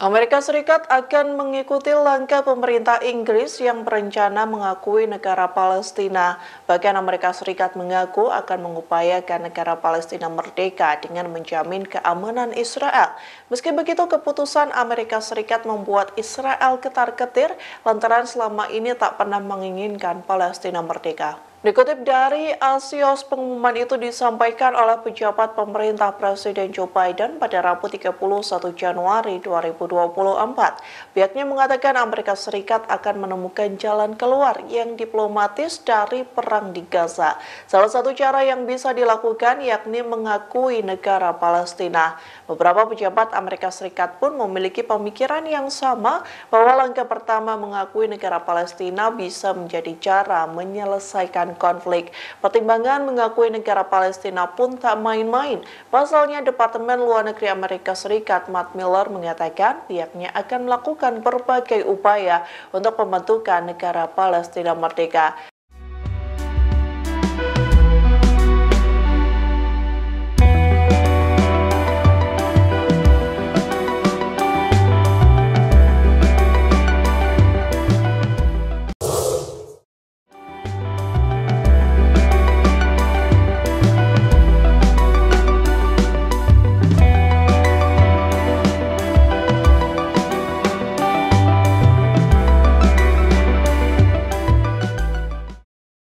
Amerika Serikat akan mengikuti langkah pemerintah Inggris yang berencana mengakui negara Palestina. Bahkan Amerika Serikat mengaku akan mengupayakan negara Palestina merdeka dengan menjamin keamanan Israel. Meski begitu, keputusan Amerika Serikat membuat Israel ketar-ketir lantaran selama ini tak pernah menginginkan Palestina merdeka. Dikutip dari Asios, pengumuman itu disampaikan oleh pejabat pemerintah Presiden Joe Biden pada Rabu 31 Januari 2024. Pihaknya mengatakan Amerika Serikat akan menemukan jalan keluar yang diplomatis dari perang di Gaza. Salah satu cara yang bisa dilakukan yakni mengakui negara Palestina. Beberapa pejabat Amerika Serikat pun memiliki pemikiran yang sama bahwa langkah pertama mengakui negara Palestina bisa menjadi cara menyelesaikan konflik. Pertimbangan mengakui negara Palestina pun tak main-main. Pasalnya Departemen Luar Negeri Amerika Serikat Matt Miller mengatakan pihaknya akan melakukan berbagai upaya untuk pembentukan negara Palestina merdeka.